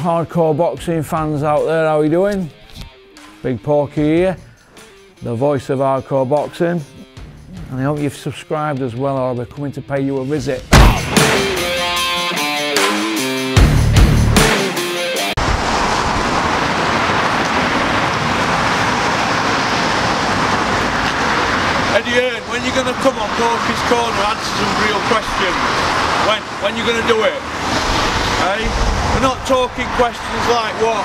hardcore boxing fans out there, how are you doing? Big Porky here, the voice of hardcore boxing. And I hope you've subscribed as well or we're coming to pay you a visit. Eddie Hearn, when you going to come on Porky's Corner and answer some real questions? When? When you going to do it? Hey? We're not talking questions like what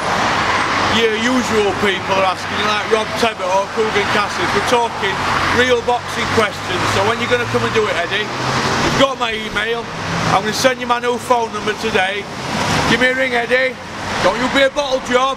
your usual people are asking, like Rob Tebbutt or Kugan Cassius. We're talking real boxing questions. So when you're going to come and do it, Eddie? You've got my email. I'm going to send you my new phone number today. Give me a ring, Eddie. Don't you be a bottle job.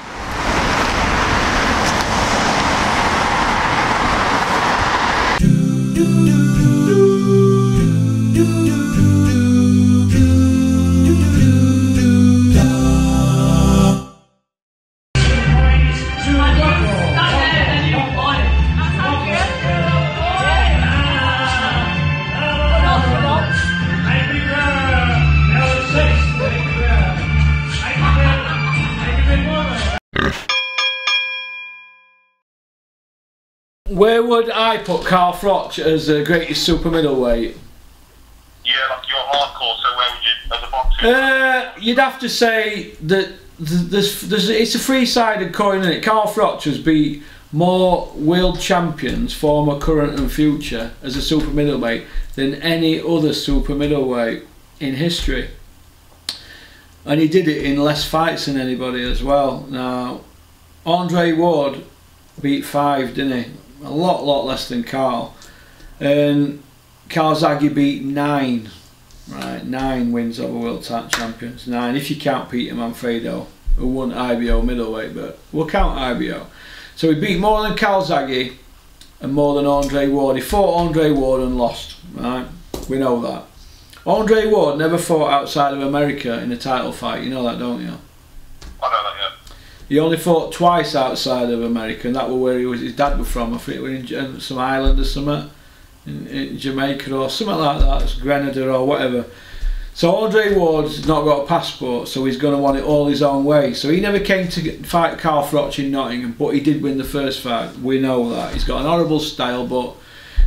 Where would I put Carl Froch as the greatest super middleweight? Yeah, like you're hardcore, so where would you, as a boxer? Uh, you'd have to say that there's, there's, it's a three-sided coin, is it? Carl Froch has beat more world champions, former, current and future, as a super middleweight than any other super middleweight in history. And he did it in less fights than anybody as well. Now, Andre Ward beat five, didn't he? A lot, lot less than Carl. Um, and Calzaghe beat nine. Right, nine wins over world tag champions. Nine, if you count Peter Manfredo, who won IBO middleweight, but we'll count IBO. So he beat more than Calzaghe and more than Andre Ward. He fought Andre Ward and lost, right? We know that. Andre Ward never fought outside of America in a title fight. You know that, don't you? I know that, yeah. He only fought twice outside of America, and that was where he was. His dad was from. I think it was in um, some island or something, in, in Jamaica or something like that. It's Grenada or whatever. So Andre Ward's not got a passport, so he's going to want it all his own way. So he never came to fight Carl Froch in Nottingham, but he did win the first fight. We know that. He's got an horrible style, but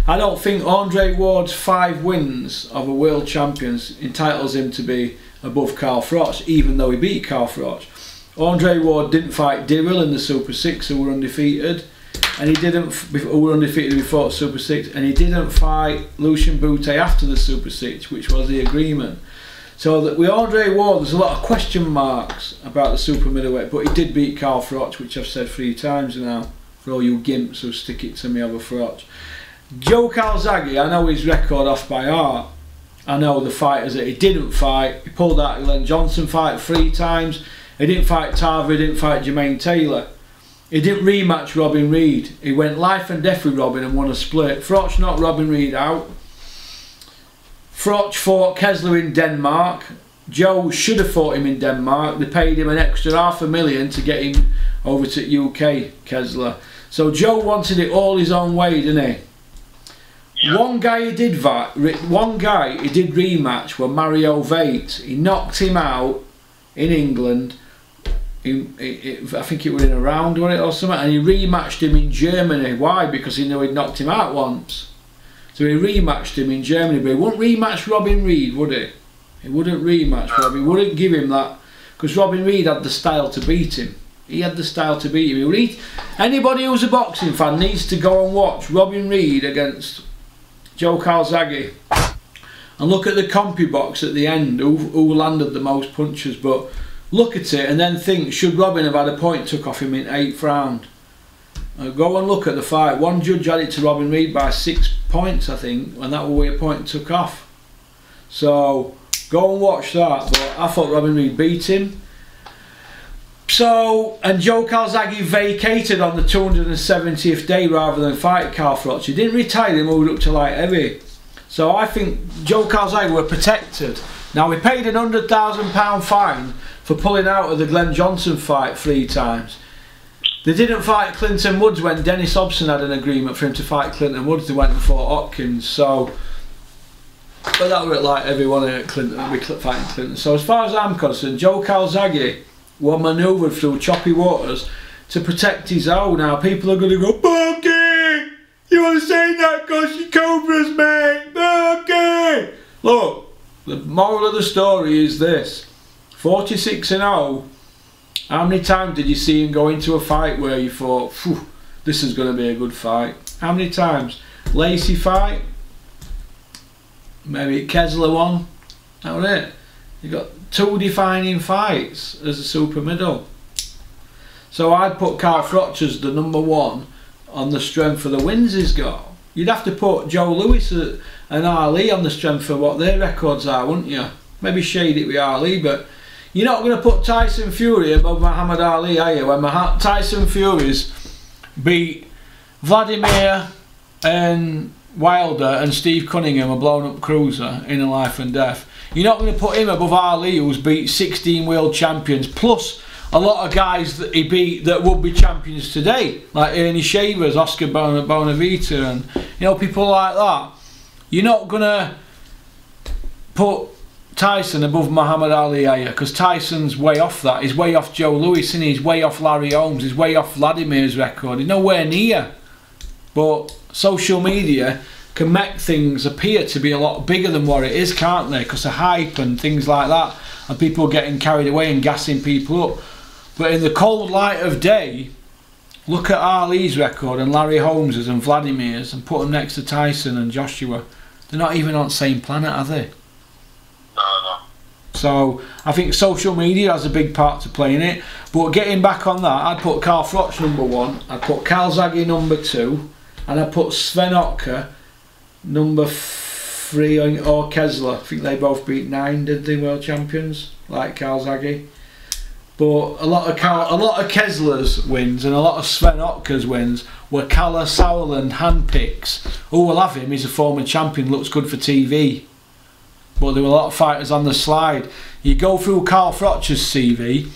I don't think Andre Ward's five wins of a world champions entitles him to be above Carl Froch, even though he beat Carl Froch. Andre Ward didn't fight Dirrell in the Super Six, who were undefeated, and he didn't who were undefeated before Super Six, and he didn't fight Lucian Bute after the Super Six, which was the agreement. So that with Andre Ward, there's a lot of question marks about the super middleweight, but he did beat Carl Froch, which I've said three times now. For all you gimps who stick it to me over Froch. Joe Calzaghe, I know his record off by heart. I know the fighters that he didn't fight. He pulled out Glenn Johnson fight three times. He didn't fight Tarver, he didn't fight Jermaine Taylor. He didn't rematch Robin Reid. He went life and death with Robin and won a split. Froch knocked Robin Reid out. Froch fought Kessler in Denmark. Joe should have fought him in Denmark. They paid him an extra half a million to get him over to UK, Kessler. So Joe wanted it all his own way, didn't he? Yeah. One guy he did that. One guy he did rematch was Mario Veit. He knocked him out in England. I think it was in a round or it or something, and he rematched him in Germany. Why? Because he knew he'd knocked him out once. So he rematched him in Germany, but he wouldn't rematch Robin Reid, would he? He wouldn't rematch Robin. He wouldn't give him that because Robin Reid had the style to beat him. He had the style to beat him. He anybody who's a boxing fan needs to go and watch Robin Reid against Joe Calzaghe and look at the compy box at the end. Who, who landed the most punches? But look at it and then think: Should Robin have had a point took off him in eighth round? Uh, go and look at the fight. One judge it to Robin Reid by six points, I think, and that was where a point took off. So go and watch that. But I thought Robin Reid beat him. So, and Joe Calzaghe vacated on the 270th day rather than fight Carl Froch. He didn't retire, he moved up to light heavy. So I think Joe Calzaghe were protected. Now we paid an hundred thousand pound fine for pulling out of the Glenn Johnson fight three times. They didn't fight Clinton Woods when Dennis Hobson had an agreement for him to fight Clinton Woods. They went and fought Hopkins. So, but that were like everyone at Clinton, we fighting Clinton. So as far as I'm concerned, Joe Calzaghe were manoeuvred through choppy waters to protect his own. Now people are going to go, Bucky, you want to say that because you Cobras, mate, Bucky. Look, the moral of the story is this: 46 and 0. How many times did you see him go into a fight where you thought, this is going to be a good fight? How many times? Lacey fight, maybe Kessler one. That was it. You got two defining fights as a super middle. So I'd put Carl Froch as the number one on the strength of the wins he's got. You'd have to put Joe Louis and Ali on the strength of what their records are, wouldn't you? Maybe shade it with Ali, but you're not going to put Tyson Fury above Muhammad Ali, are you? When Tyson Fury's beat Vladimir and Wilder and Steve Cunningham, a blown up cruiser in a life and death. You're not going to put him above Ali, who's beat 16 world champions, plus a lot of guys that he beat that would be champions today, like Ernie Shavers, Oscar Bonavena, and you know people like that. You're not going to put Tyson above Muhammad Ali, eh, are you? Because Tyson's way off that. He's way off Joe Louis, and he's way off Larry Holmes. He's way off Vladimir's record. He's nowhere near. But social media can make things appear to be a lot bigger than what it is, can't they? Because of hype and things like that, and people getting carried away and gassing people up. But in the cold light of day, look at Ali's record and Larry Holmes's and Vladimir's and put them next to Tyson and Joshua. They're not even on the same planet, are they? So I think social media has a big part to play in it. But getting back on that, I'd put Carl Froch number one, I'd put Calzaghe number two, and I'd put Sven Ottke number three or Kessler. I think they both beat nine, did they, world champions, like Calzaghe. But a lot of Cal, a lot of Kessler's wins and a lot of Sven Ottke's wins were Kalle Sauerland handpicks. Oh, we'll have him. He's a former champion. Looks good for TV. But there were a lot of fighters on the slide. You go through Carl Froch's CV.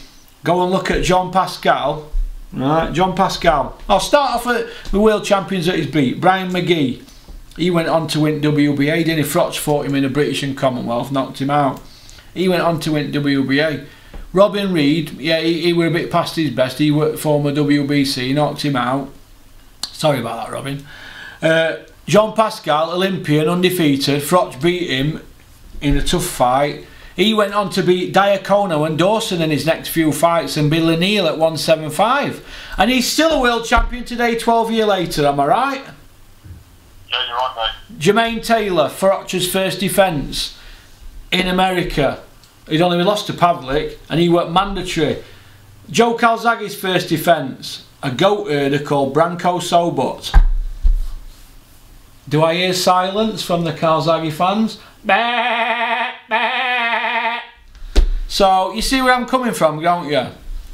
Go and look at John Pascal. Right, Jean Pascal. I'll start off at the world champions that he's beat. Brian Magee. He went on to win WBA. Danny Froch fought him in the British and Commonwealth, knocked him out. He went on to win WBA. Robin Reid, yeah, he, he were a bit past his best. He were former WBC, knocked him out. Sorry about that, Robin. Uh, Jean Pascal, Olympian, undefeated. Froch beat him in a tough fight. He went on to beat Diaconu and Dawson in his next few fights and Billy Neal at 175. And he's still a world champion today, 12 years later, am I right? Yeah, you're right, mate. Jermaine Taylor, Froch's first defence in America. He'd only lost to Pavlik and he went mandatory. Joe Calzaghe's first defence, a goat herder called Branko Sobot. Do I hear silence from the Calzaghe fans? So you see where I'm coming from, don't you?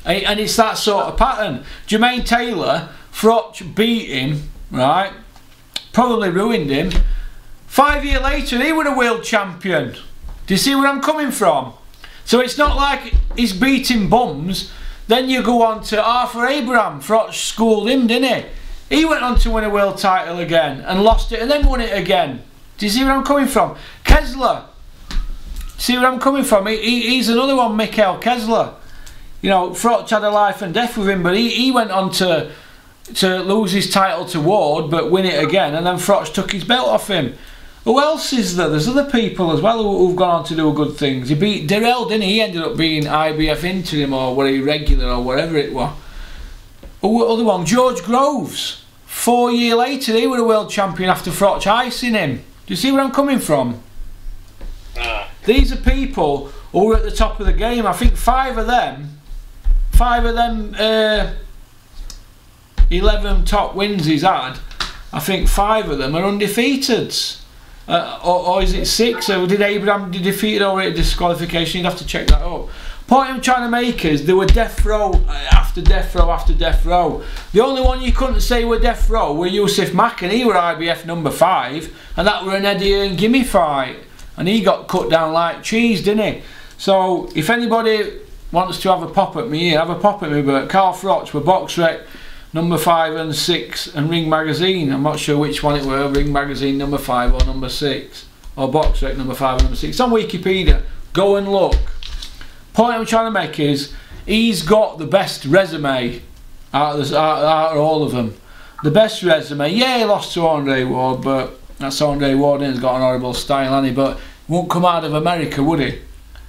And it's that sort of pattern. Jermaine Taylor, Froch beat him, right? Probably ruined him. Five years later, he was a world champion. Do you see where I'm coming from? So it's not like he's beating bums. Then you go on to Arthur Abraham. Froch schooled him, didn't he? He went on to win a world title again and lost it and then won it again. Do you see where I'm coming from? Kessler. See where I'm coming from? He, he, he's another one, Mikkel Kessler. You know, Froch had a life and death with him, but he, he went on to to lose his title to Ward, but win it again, and then Froch took his belt off him. Who else is there? There's other people as well who've gone on to do good things. He beat Dirrell, didn't he? He ended up being IBF interim or were he regular or whatever it was. Who other one? George Groves. Four year later, he was a world champion after Froch icing him. Do you see where I'm coming from? Yeah. These are people who are at the top of the game. I think five of them, five of them, uh, 11 top wins he's had, I think five of them are undefeated. Uh, or, or is it six? Or did Abraham defeat or a disqualification? You'd have to check that up. Point I'm trying to make is there were death row uh, after death row after death row. The only one you couldn't say were death row were Yusuf Mack and he were IBF number five and that were an Eddie and Gimme fight and he got cut down like cheese didn't he? So if anybody wants to have a pop at me here, have a pop at me but Carl Froch were BoxRec number five and six and Ring Magazine. I'm not sure which one it were, Ring Magazine number five or number six or box BoxRec number five and number six. It's on Wikipedia. Go and look. Point I'm trying to make is he's got the best resume out of, the, out, out of all of them. The best resume. Yeah, he lost to Andre Ward, but that's Andre Ward and he's got an horrible style, hasn't he? But won't come out of America, would he?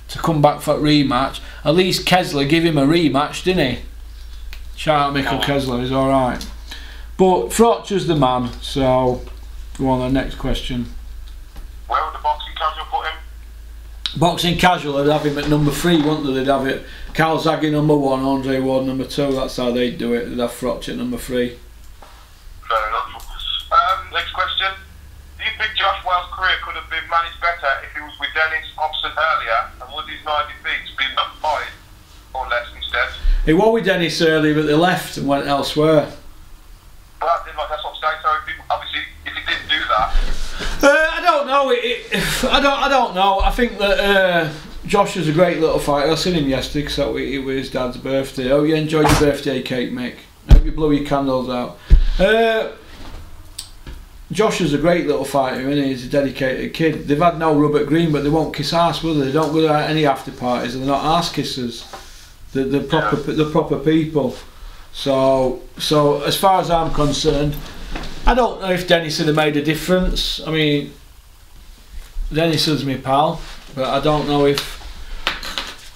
To come back for a rematch. At least Kessler give him a rematch, didn't he? Shout out Michael Kessler, he's alright. But Frotcher's the man, so go on the next question. Where would the boxing casual put him? Boxing casual, they'd have him at number three, wouldn't they? They'd have it. Calzaghe number one, Andre Ward number two. That's how they'd do it. They'd have Froch at number three. Fair enough. Um, next question. Do you think Josh Wale's career could have been managed better if he was with Dennis Hobson earlier and would his nine defeats been not five or less instead? He was with Dennis early, but they left and went elsewhere. But that didn't like that's what I'm saying. So if he, obviously, if he didn't do that, Uh, I don't know. It, it, I don't. I don't know. I think that uh, Josh is a great little fighter. I seen him yesterday because it was his dad's birthday. Oh, you enjoyed your birthday cake, Mick. I hope you blow your candles out. Uh, Josh is a great little fighter, and he? he's a dedicated kid. They've had no Robert Green, but they won't kiss ass, will they? They don't go to any after parties, and they're not ass kissers. They're, they're proper, they're proper people. So, so as far as I'm concerned, I don't know if Dennis would have made a difference. I mean, Dennis is my pal, but I don't know if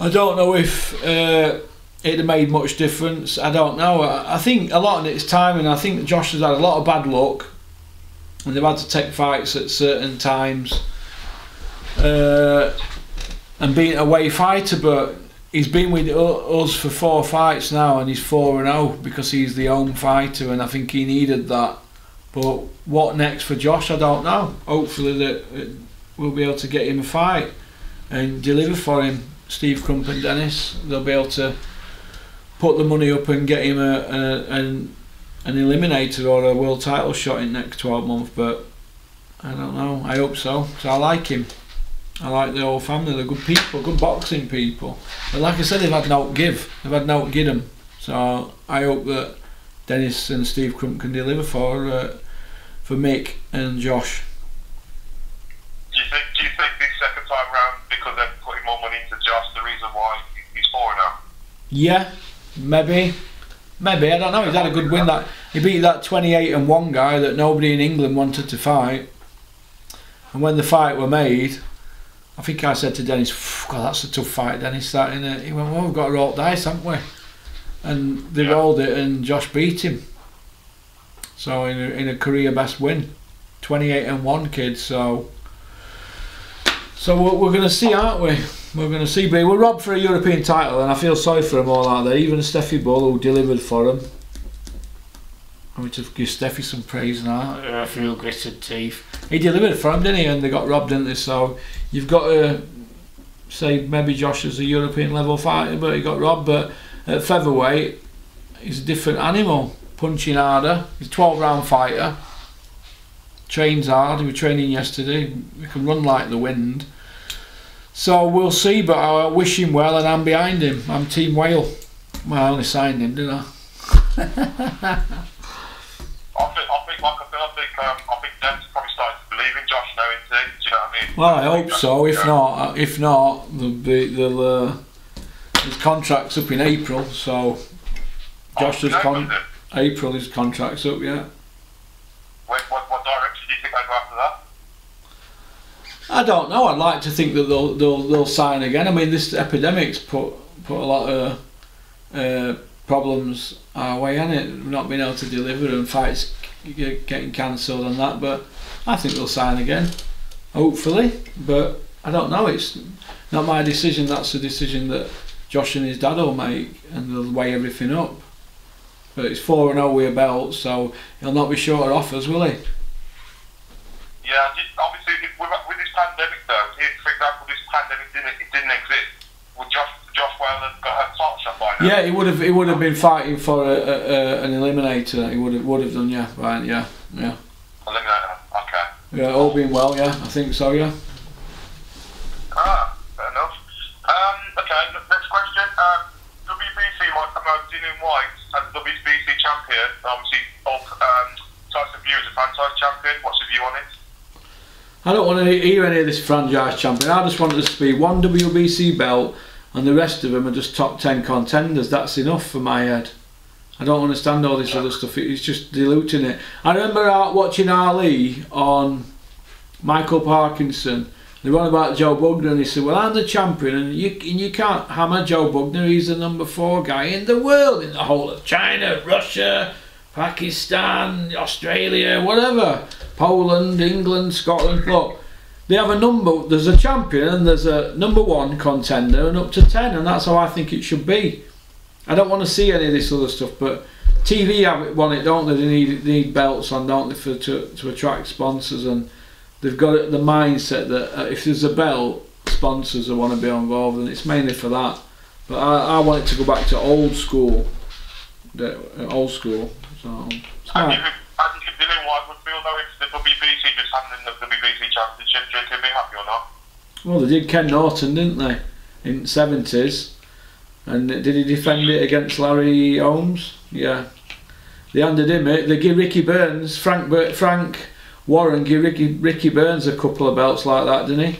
I don't know if uh, it'd have made much difference. I don't know. I, think a lot of it's timing. And I think Josh has had a lot of bad luck, and they've had to take fights at certain times, uh, and being a away fighter, but. He's been with us for four fights now, and he's four and zero because he's the home fighter, and I think he needed that. But what next for Josh, I don't know. Hopefully that uh, we'll be able to get him a fight and deliver for him. Steve Crump and Dennis, they'll be able to put the money up and get him a, a an an eliminator or a world title shot in next 12 months. But I don't know. I hope so. So I like him. I like the whole family. They're good people, good boxing people. But like I said, they've had no give. They've had no give them. So I hope that Dennis and Steve Crump can deliver for uh, for Mick and Josh. do you think do you think this second time round because they're putting more money into Josh, the reason why he's four now? Yeah, maybe. Maybe, I don't know. He's had a good win. That He beat that 28 and 1 guy that nobody in England wanted to fight. And when the fight were made, I think I said to Dennis, God, that's a tough fight, Dennis. That in it. He went, Well, we've got to roll dice, haven't we? And they Yeah. rolled it, and Josh beat him. So, in a, in a career best win. 28 and 1 kid, so. So, we're, we're going to see, aren't we? We're going to see, but were robbed for a European title, and I feel sorry for him all out there. Even Stefy Bull, who delivered for him. I mean, to give Stefy some praise now. I feel gritted teeth. He delivered for him, didn't he? And they got robbed, didn't they? So you've got to say maybe Josh is a European level fighter, but he got robbed. But at featherweight, he's a different animal. Punching harder. He's a 12 round fighter. Trains hard. He was training yesterday. He can run like the wind. So we'll see, but I wish him well, and I'm behind him. I'm Team Wale. Well, I only signed him, didn't I? I think, I think, like I said, I think, um, I think Dennis probably starting to believe in Josh now, isn't he? Do you know what I mean? Well, I hope so. If not, if not, they'll be, they'll, uh, his contract's up in April. So Josh's Oh, con- no, April his contract's up. Yeah. What, what, what direction do you think they go after that? I don't know. I'd like to think that they'll they'll, they'll sign again. I mean, this epidemic's put put a lot of uh, problems our way, and it not being able to deliver and fights getting cancelled and that. But I think they'll sign again, hopefully. But I don't know. It's not my decision. That's a decision that Josh and his dad will make, and they'll weigh everything up. But it's four and oh zero with a belt, so he'll not be short of offers, will he? Yeah, obviously, with, with this pandemic though, if, for example, this pandemic didn't, it didn't exist, would Josh, Josh Whalen have got a title shot by now? Yeah, he would have. He would have been fighting for a, a, a, an eliminator. He would have. Would have done. Yeah. Right. Yeah. Yeah. Eliminator. Okay. Yeah. All being well. Yeah. I think so. Yeah. Ah, fair enough. Um, okay, n- next question. Um, Promote Dillian Whyte as WBC champion. Obviously, of, um, Tyson Fury as a franchise champion. What's your view on it? I don't want to hear any of this franchise champion. I just want this to be one WBC belt and the rest of them are just top 10 contenders. That's enough for my head. I don't understand all this other stuff. It's just diluting it. I remember watching Ali on Michael Parkinson. They were on about Joe Bugner, and he said, "Well, I'm the champion, and you and you can't hammer Joe Bugner. He's the number four guy in the world, in the whole of China, Russia, Pakistan, Australia, whatever, Poland, England, Scotland. Look, they have a number. There's a champion, and there's a number one contender, and up to ten, and that's how I think it should be. I don't want to see any of this other stuff, but TV have it, want it, don't they? They need they need belts on, don't they, for to to attract sponsors and they've got the mindset that uh, if there's a belt, sponsors will want to be involved, and it's mainly for that. But I, I want it to go back to old school, the uh, old school. So, How do you, how do you feel Whyte would feel though if the WBC just handing the WBC championship? Do you think be happy or not? well, they did Ken Norton, didn't they, in the seventies, and did he defend it against Larry Holmes? Yeah, they handed him it. They give Ricky Burns, Frank Bur- Frank Warren, give Ricky Ricky Burns a couple of belts like that, didn't he?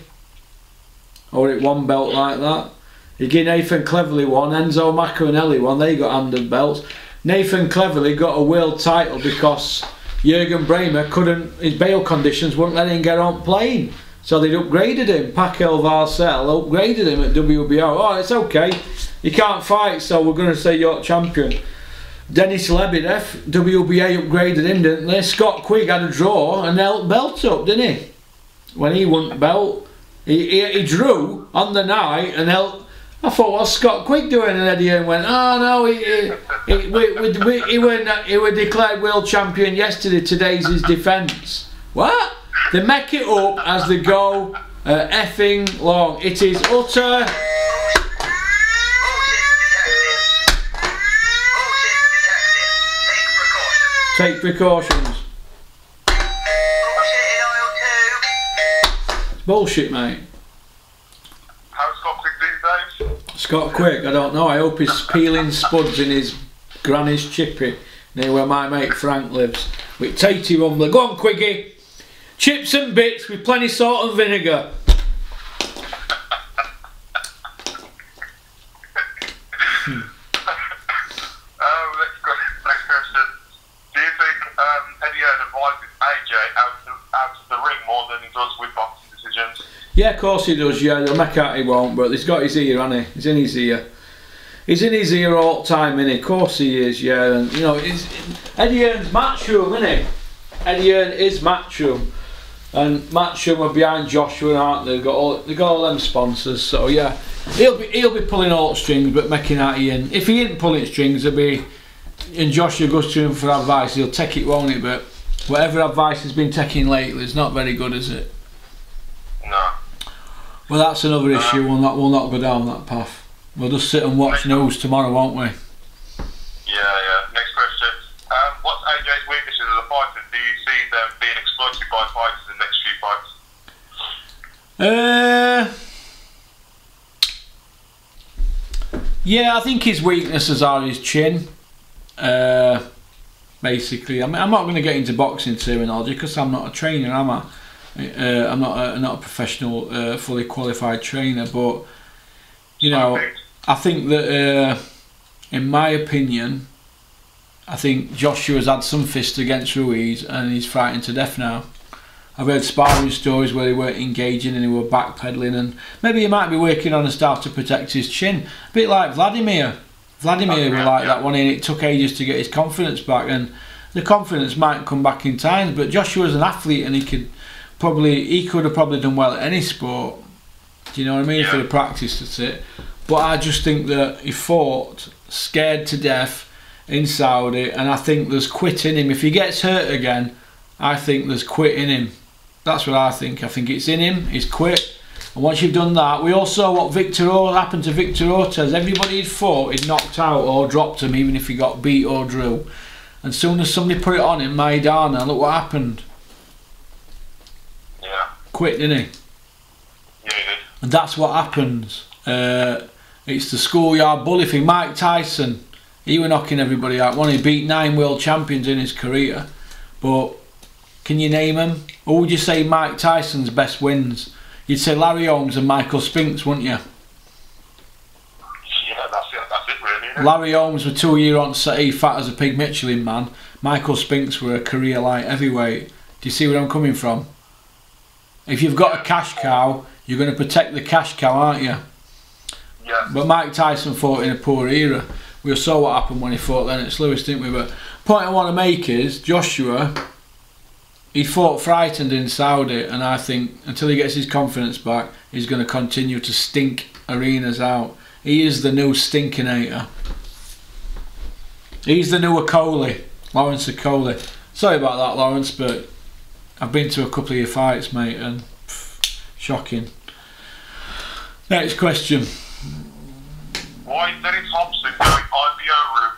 Or it one belt like that. He gave Nathan Cleverly one, Enzo Maccarinelli one. They got handed belts. Nathan Cleverly got a world title because Jürgen Brähmer couldn't. His bail conditions wouldn't let him get on plane. So they'd upgraded him. Paco Valcarcel upgraded him at WBO. Oh, it's okay. You can't fight, so we're going to say you're champion. Denis Lebedev, WBA upgraded him, didn't they? Scott Quigg had a draw and held belt up, didn't he? When he won belt, he, he, he drew on the night and held. I thought, what's Scott Quigg doing? And Eddie went, oh no, he, he, he, we, we, we, he, were, he were declared world champion yesterday. Today's his defence. What? They make it up as they go uh, effing long. It is utter. Take precautions. It's bullshit, mate. How's Scott Quigg these days? Scott Quigg, I don't know. I hope he's peeling spuds in his granny's chippy near where my mate Frank lives. With Tatey Rumbler. Go on, Quiggy. Chips and bits with plenty salt and vinegar. Um, next, que- next question. Do um, advises AJ out of, out of the ring more than he does with boxing decisions? Yeah, of course he does. Yeah, the he won't, but he's got his ear, hasn't he? He's in his ear. He's in his ear all the time, innit? Of course he is. Yeah, and you know, Eddie Hearn's matchroom, isn't he? Eddie Hearn is matchroom, and matchroom are behind Joshua, aren't they? They've got all they got all them sponsors. So yeah, he'll be he'll be pulling all the strings, but making out Ian. If he ain't pulling strings, he'll be. And Joshua goes to him for advice. He'll take it, won't he? But whatever advice he's been taking lately is not very good, is it? No. Well, that's another issue. We'll not we'll not go down that path. We'll just sit and watch news tomorrow, won't we? Yeah, yeah. Next question. Um, what's AJ's weaknesses as a fighter? Do you see them being exploited by fighters in the next few fights? Uh, yeah, I think his weaknesses are his chin. Uh, basically, I mean, I'm not going to get into boxing terminology because I'm not a trainer, am I? Uh, I'm not a, not a professional, uh, fully qualified trainer, but you know. I think that, uh, in my opinion, I think Joshua's had some fist against Ruiz and he's fighting to death now. I've heard sparring stories where they weren't engaging and he were backpedaling, and maybe he might be working on a style to protect his chin. A bit like Vladimir. Vladimir were like that one, and it took ages to get his confidence back, and the confidence might come back in time. But Joshua Joshua's an athlete, and he could probably he could have probably done well at any sport. Do you know what I mean? If he'd practiced at it. But I just think that he fought scared to death in Saudi, and I think there's quit in him. If he gets hurt again, I think there's quit in him. That's what I think. I think it's in him. He's quit. And once you've done that, we all saw what Victor O happened to Victor Ortiz. Everybody he'd fought, he'd knocked out or dropped him, even if he got beat or drew. And soon as somebody put it on him, Maidana, look what happened. Yeah. Quit, didn't he? Yeah, he did. And that's what happens. Uh, it's the schoolyard bully thing. Mike Tyson, he were knocking everybody out. One, he beat nine world champions in his career. But can you name them? Or would you say Mike Tyson's best wins? You'd say Larry Holmes and Michael Spinks, wouldn't you? Yeah, that's it, that's it really, Larry Holmes were two year on set, he fat as a pig Michelin man. Michael Spinks were a career light heavyweight. Do you see where I'm coming from? If you've got a cash cow, you're going to protect the cash cow, aren't you? Yeah. But Mike Tyson fought in a poor era. We saw what happened when he fought Lennox Lewis, didn't we? But point I want to make is Joshua. He fought frightened in Saudi, and I think until he gets his confidence back, he's going to continue to stink arenas out. He is the new stinkinator. He's the new Okolie, Lawrence Okolie. Sorry about that, Lawrence, but I've been to a couple of your fights, mate, and pff, shocking. Next question. Why Thompson IBO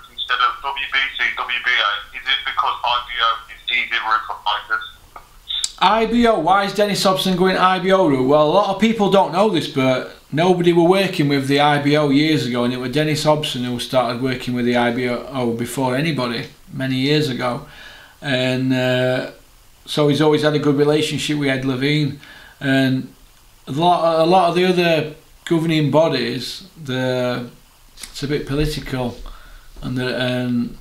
WBC, WBA? Is it because IBO is easier route for fighters? IBO, why is Dennis Hobson going IBO route? Well, a lot of people don't know this, but nobody were working with the IBO years ago, and it was Dennis Hobson who started working with the IBO before anybody, many years ago. And uh, so he's always had a good relationship with Ed Levine. And a lot, a lot of the other governing bodies, the it's a bit political, and the, and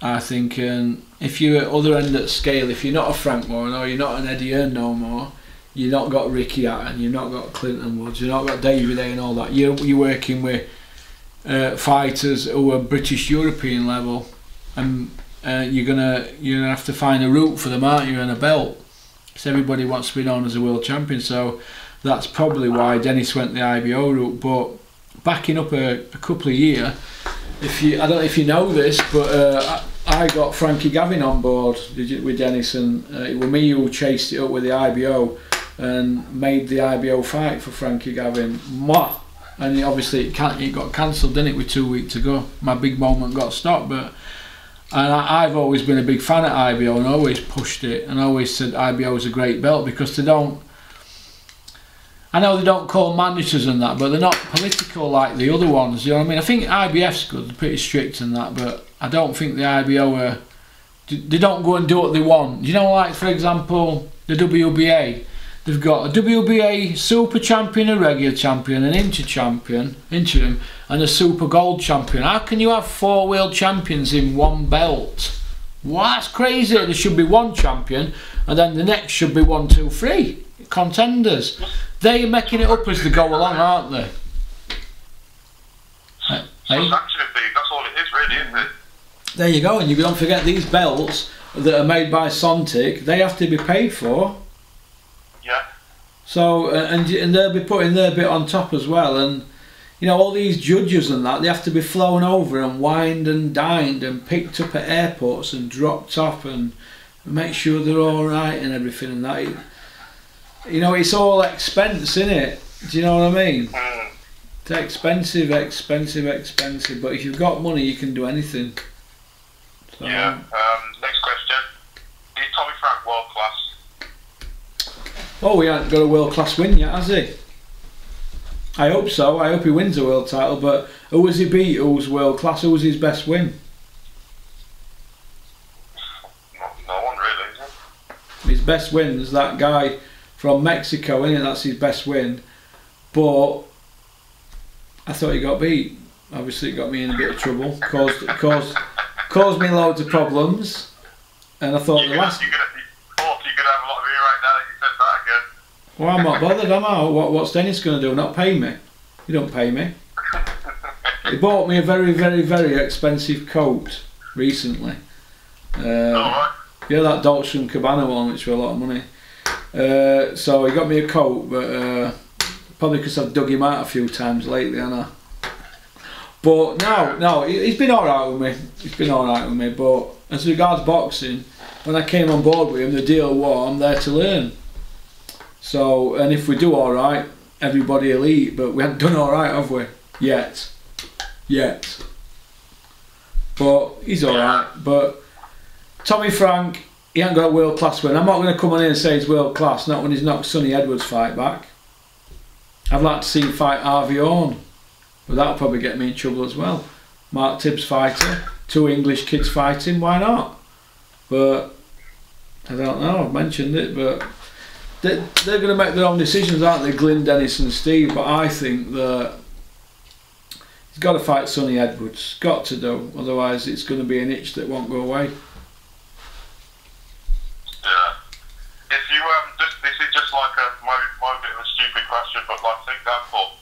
I think um, if you're at other end of the scale, if you're not a Frank Warren or you're not an Eddie Hearn no more, you're not got Ricky Hatton, you've not got Clinton Woods, you've not got David A and all that. You're you're working with uh, fighters who are British European level, and uh, you're gonna you're gonna have to find a route for them, aren't you, and a belt. Because everybody wants to be known as a world champion, so that's probably why Dennis went the IBO route. But backing up a, a couple of years, if you I don't know if you know this, but uh, I, got Frankie Gavin on board with Dennis, and uh, it was me who chased it up with the IBO and made the IBO fight for Frankie Gavin. Mwah! And obviously it, can, it got cancelled, didn't it, with two weeks to go. My big moment got stopped, but and I, I've always been a big fan of IBO and always pushed it and always said IBO is a great belt because they don't. I know they don't call managers and that, but they're not political like the other ones. You know what I mean? I think IBF's good, they're pretty strict and that, but I don't think the IBO are. They don't go and do what they want. You know, like for example, the WBA. They've got a WBA Super Champion, a regular champion, an inter champion, interim, and a Super Gold champion. How can you have four world champions in one belt? Well, that's crazy. There should be one champion, and then the next should be one, two, three contenders. They're making it up as they go along, aren't they? Hey? That's all it is, really, isn't it? There you go, and you don't forget these belts that are made by Sontic. They have to be paid for. Yeah. So uh, and and they'll be putting their bit on top as well, and you know all these judges and that they have to be flown over and wined and dined and picked up at airports and dropped off and make sure they're all right and everything and that. You know it's all expense, isn't it? Do you know what I mean? Mm. It's expensive, expensive, expensive. But if you've got money, you can do anything. So, Yeah. Um, next question. Is Tommy Frank world class? Oh, he hasn't got a world class win yet, has he? I hope so. I hope he wins a world title. But who was he beat? Who was world class? Who was his best win? No, no one really? His best win is that guy from Mexico, it? That's his best win. But I thought he got beat. Obviously, it got me in a bit of trouble. Caused caused caused me loads of problems. And I thought You're the last. you're gonna, oh, you're gonna have a lot of right now that you said that again. Well, I'm not bothered, am I? What, what's Dennis going to do? Not pay me? He don't pay me. He bought me a very, very, very expensive coat recently. Uh, Alright. yeah, that Dolce and Gabbana one, which was a lot of money. Uh, so he got me a coat, but uh, probably because I've dug him out a few times lately, and I. But no, no, he- he's been all right with me. He's been all right with me. But as regards boxing, when I came on board with him, the deal was I'm there to learn. So, and if we do all right, everybody will eat. But we haven't done all right, have we? Yet, yet. But he's all right. But Tommy Frank, he ain't got a world class win. I'm not going to come on here and say he's world class. Not when he's knocked Sonny Edwards fight back. I'd like to see him fight Harvey Horn, but that'll probably get me in trouble as well. Mark Tibbs fighter, two English kids fighting. Why not? But I don't know. I've mentioned it, but they, they're going to make their own decisions, aren't they? Glyn, Dennis, and Steve. But I think that He's got to fight Sonny Edwards. Got to do. Otherwise, it's going to be an itch that won't go away. Yeah. If you um, just this is just like a my bit of a stupid question, but like for example,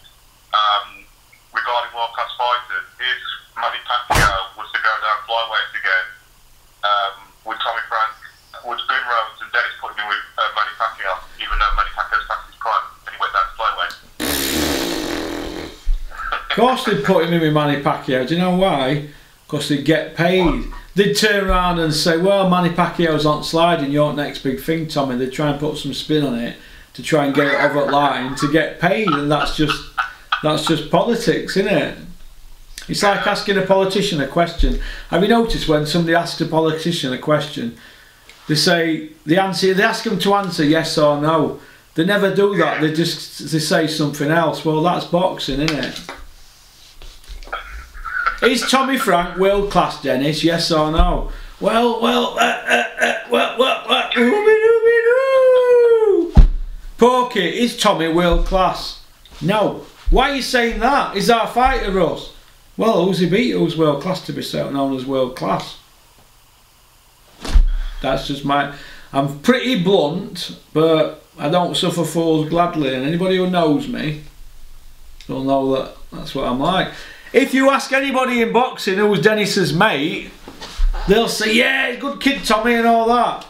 um, regarding world class fighters, if Manny Pacquiao was to go down flyweight again, um, would Tommy Frank, would Boom Rhodes and Dennis put him with uh, Manny Pacquiao, even though Manny Pacquiao's past his prime and he went down flyweight? Of course, they'd put him in with Manny Pacquiao. Do you know why? Because they'd get paid. They'd turn around and say, "Well, Manny Pacquiao's on sliding. Your next big thing, Tommy." They'd try and put some spin on it to try and get it over the line to get paid, and that's just that's just politics, isn't it? It's like asking a politician a question. Have you noticed when somebody asks a politician a question, they say the answer. They ask them to answer yes or no. They never do that. They just they say something else. Well, that's boxing, isn't it? Is Tommy Frank world class, Dennis? Yes or no? Well, well, uh, uh, uh, well, well, well. Porky, is Tommy world class? No. Why are you saying that? Is that a fighter, Russ? Well, who's he beat? Who's world class to be so known as world class? That's just my. I'm pretty blunt, but I don't suffer fools gladly, and anybody who knows me will know that that's what I'm like. If you ask anybody in boxing who's Dennis's mate, they'll say, "Yeah, good kid, Tommy," and all that.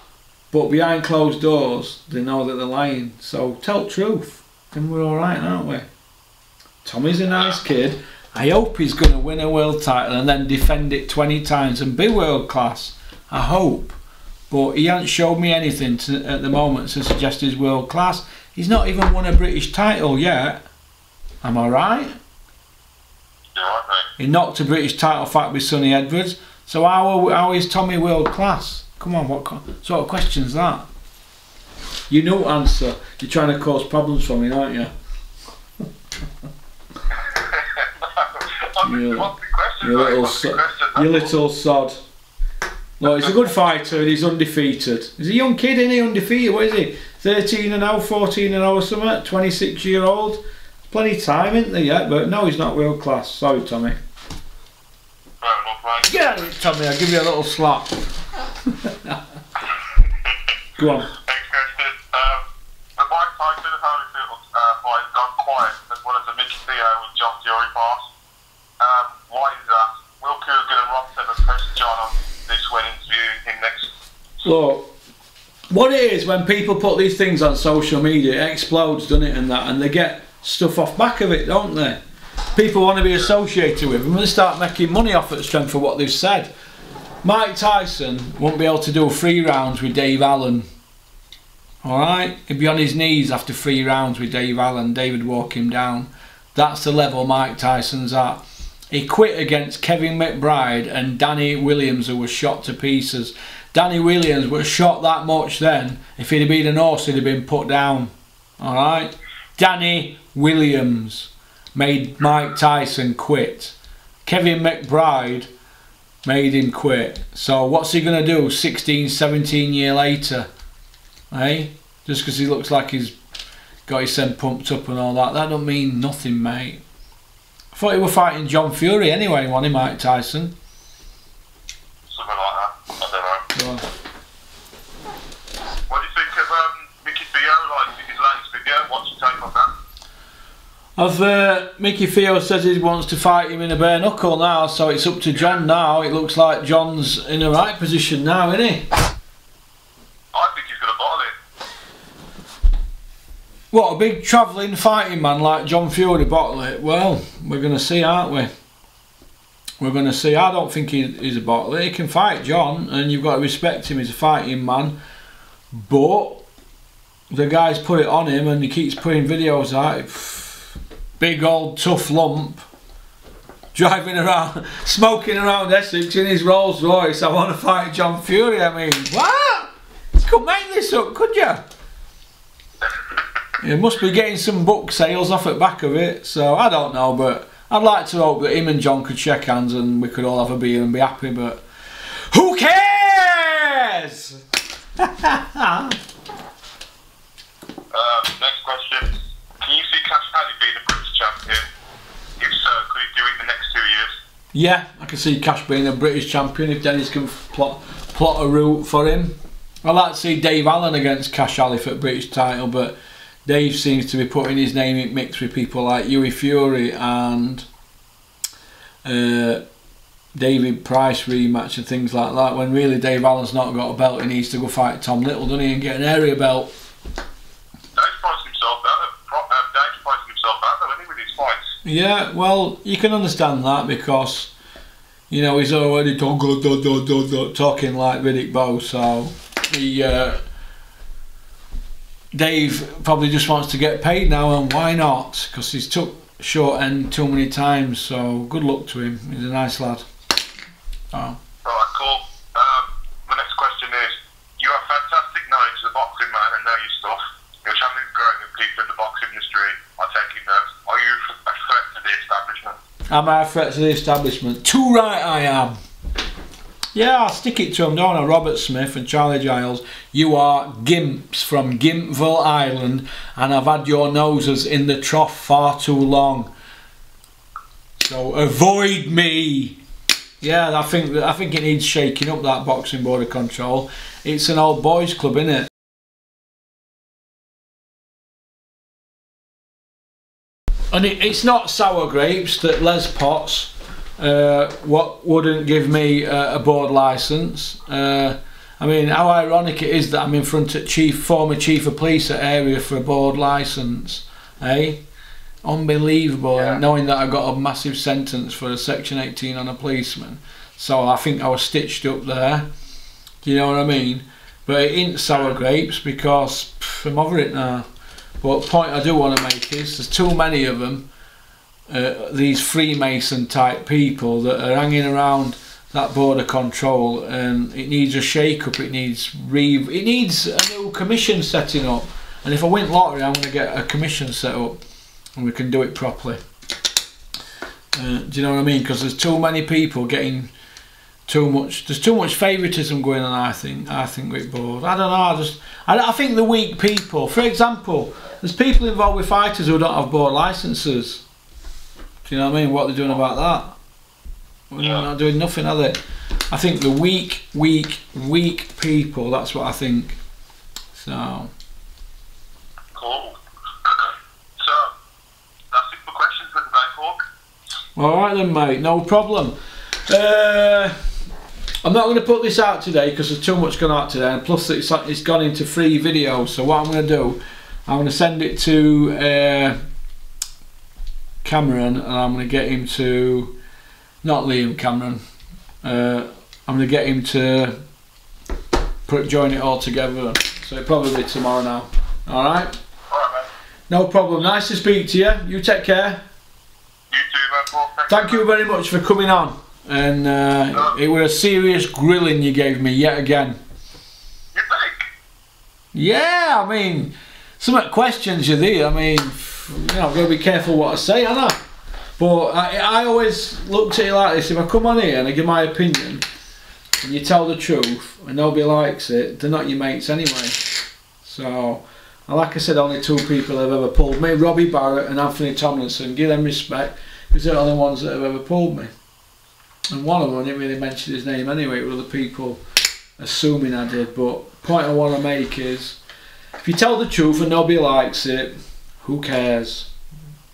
But behind closed doors, they know that they're lying. So tell truth, and we're all right, aren't we? Tommy's a nice kid. I hope he's going to win a world title and then defend it 20 times and be world class. I hope. But he hasn't showed me anything to, at the moment to suggest he's world class. He's not even won a British title yet. Am I right? You're right, mate. He knocked a British title fight with Sonny Edwards. So how, how is Tommy world class? Come on, what sort of question's that? You know answer. You're trying to cause problems for me, aren't you? You- what's You mate? little, so- question? you little sod. No, he's a good fighter and he's undefeated. He's a young kid, isn't he? Undefeated. What is he? 13 and now, 14 and 0 or something? 26 year old. Plenty of time, isn't there yet? But no, he's not world class. Sorry, Tommy. Fair enough, mate. Get out of it, Tommy. I'll give you a little slap. Go on. Next question. Um, the Mike Tyson and Holyfield fight uh, has gone quiet, as well as the Mickey Theo and John Fury pass. Um, why is that? Will Coogan and Rob Simmons press John on this when interviewing next? Look, what it is when people put these things on social media, it explodes, doesn't it, and that, and they get stuff off back of it, don't they? People want to be associated with them and they start making money off the strength of what they've said. Mike Tyson won't be able to do three rounds with Dave Allen. Alright? He'd be on his knees after three rounds with Dave Allen. David walk him down. That's the level Mike Tyson's at. He quit against Kevin McBride and Danny Williams, who was shot to pieces. Danny Williams was shot that much then. If he'd have been an horse, he'd have been put down. Alright? Danny Williams made Mike Tyson quit. Kevin McBride made him quit. So what's he going to do 16, 17 year later? Eh? Just because he looks like he's got his head pumped up and all that. That don't mean nothing, mate. I thought he were fighting John Fury anyway, wasn't he, Mike Tyson? Something like that. I don't know. Go on. What do you think of um, Mickey Theo, like his latest video? What's your take on that? I've uh, Mickey Theo says he wants to fight him in a bare knuckle now, so it's up to John now. It looks like John's in the right position now, isn't he? I think he's going to bottle it. What a big travelling fighting man like John Fury bottle it. Well, we're going to see, aren't we? We're going to see. I don't think he, he's a bottle. He can fight John, and you've got to respect him. He's a fighting man, but the guy's put it on him, and he keeps putting videos out. Big old tough lump, driving around, smoking around Essex in his Rolls Royce. I want to fight John Fury. I mean, what? You could make this up, could you? He must be getting some book sales off at back of it, so I don't know, but I'd like to hope that him and John could shake hands and we could all have a beer and be happy, but who cares? Um, next question. The next two Yeah, I can see Kash being a British champion if Dennis can plot plot a route for him. I'd like to see Dave Allen against Kash Ali for British title, but Dave seems to be putting his name in mix with people like Hughie Fury and uh, David Price rematch and things like that. When really Dave Allen's not got a belt, he needs to go fight Tom Little, doesn't he, and get an area belt. Dave's priced himself out. Pro- um, Dave's priced himself out, though, isn't he, with his fights? Yeah, well, you can understand that because you know he's already talking like Riddick Bowe, so he. Uh, Dave probably just wants to get paid now, and why not? Because he's took short end too many times. So good luck to him. He's a nice lad. Oh. Alright, cool. Um, my next question is, you have fantastic knowledge as a boxing man and know your stuff. Your channel is growing and people in the boxing industry notes. Are you threat the establishment? Am I a threat to the establishment? Too right I am. Yeah, I'll stick it to them, don't I? Robert Smith and Charlie Giles. You are gimps from Gimpville Island, and I've had your noses in the trough far too long. So avoid me. Yeah, I think I think it needs shaking up that boxing board of control. It's an old boys club, isn't it? And it, it's not sour grapes that Les Potts uh, what wouldn't give me uh, a board license. Uh, I mean, how ironic it is that I'm in front of chief, former chief of police at area for a board license, eh? Unbelievable, Yeah. knowing that I got a massive sentence for a section 18 on a policeman. So I think I was stitched up there. Do you know what I mean? But it ain't sour grapes because pff, I'm over it now. But the point I do want to make is there's too many of them uh, these Freemason type people that are hanging around that border control and it needs a shake up it needs re it needs a new commission setting up. And if I win lottery I'm going to get a commission set up and we can do it properly. Uh, do you know what I mean? Because there's too many people getting too much there's too much favoritism going on I think I think with board I don't know I just I, I think the weak people for example there's people involved with fighters who don't have board licenses do you know what I mean? What they're doing about that? They're Yeah. not doing nothing, are they? I think the weak, weak, weak people. That's what I think. So Cool. so, that's it for questions for today, Hawk. all right then, mate. No problem. Uh, I'm not going to put this out today because there's too much gone out today, and plus it's it's gone into free video. So what I'm going to do, I'm going to send it to uh, Cameron, and I'm going to get him to not Liam Cameron. Uh, I'm going to get him to put join it all together. So probably tomorrow now. All right. Alright, man. No problem. Nice to speak to you. You take care. You too, man. Thank, Thank you very much for coming on. And uh, it was a serious grilling you gave me yet again. You think? Yeah, I mean, some questions you there. I mean, you know, I've got to be careful what I say, I? But I, I always look at it like this: if I come on here and I give my opinion, and you tell the truth, and nobody likes it, they're not your mates anyway. So, like I said, only two people have ever pulled me: Robbie Barrett and Anthony Tomlinson. Give them respect, because they're the only ones that have ever pulled me. And one of them, I didn't really mention his name anyway. It other people assuming I did. But point I want to make is, if you tell the truth and nobody likes it, who cares?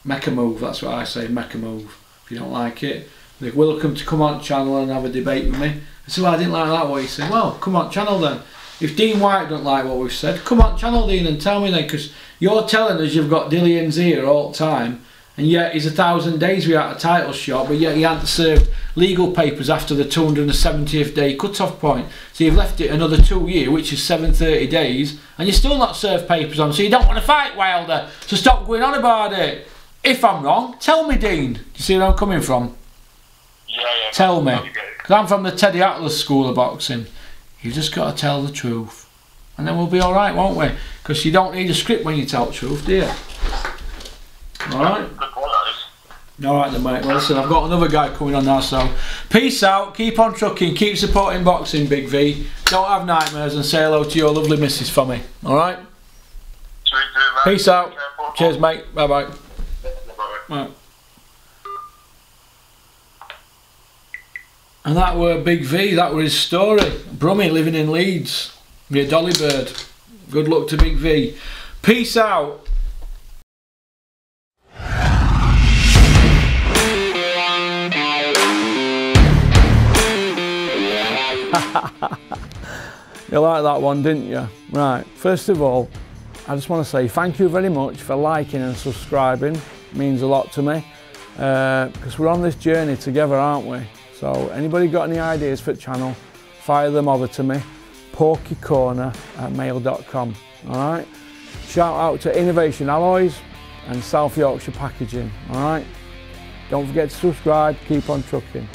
Make a move. That's what I say. Make a move. If you don't like it, they're welcome to come on channel and have a debate with me. I said, well, I didn't like that. What you said? Well, come on channel then. If Dean Whyte don't like what we've said, come on channel Dean and tell me then, because you're telling us you've got Dillian's here all the time, and yet he's a thousand days without a title shot, but yet he hadn't served legal papers after the 270th day cut-off point. So you've left it another two years, which is 730 days, and you're still not served papers on. So you don't want to fight Wilder. So stop going on about it. If I'm wrong, tell me, Dean. Do you see where I'm coming from? Yeah, yeah. Tell me. You get it. Because I'm from the Teddy Atlas School of Boxing. You just got to tell the truth. And then we'll be alright, won't we? Because you don't need a script when you tell the truth, do you? Alright? Good point, that is. Alright then, mate. Well, listen, I've got another guy coming on now, so peace out. Keep on trucking. Keep supporting boxing, Big V. Don't have nightmares and say hello to your lovely missus for me. Alright? Sweet, too, man. Peace out. Take care, Hawk. Cheers, mate. Bye bye. Right. And that were Big V, that were his story. Brummy living in Leeds, be a dolly bird. Good luck to Big V. Peace out. you like that one, didn't you? Right, first of all, I just want to say thank you very much for liking and subscribing. It means a lot to me because uh, we're on this journey together, aren't we? So anybody got any ideas for the channel, fire them over to me, porkycorner at mail.com. All right. Shout out to Innovation Alloys and South Yorkshire Packaging. All right. Don't forget to subscribe. Keep on trucking.